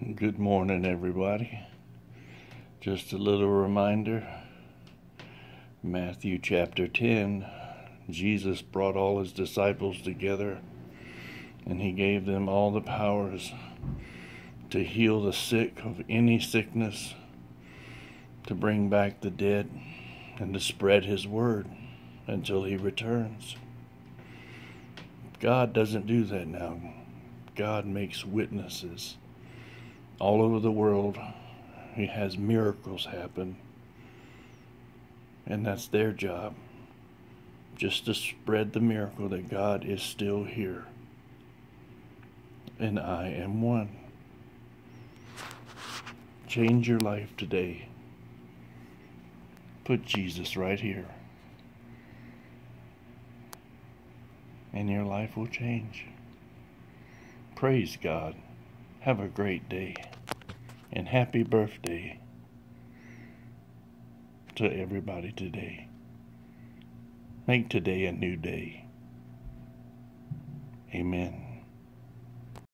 Good morning, everybody. Just a little reminder Matthew chapter 10, Jesus brought all his disciples together and he gave them all the powers to heal the sick of any sickness, to bring back the dead, and to spread his word until he returns. God doesn't do that now. God makes witnesses all over the world. He has miracles happen. And that's their job. Just to spread the miracle that God is still here. And I am one. Change your life today. Put Jesus right here. And your life will change. Praise God. Have a great day. And happy birthday to everybody today. Make today a new day. Amen.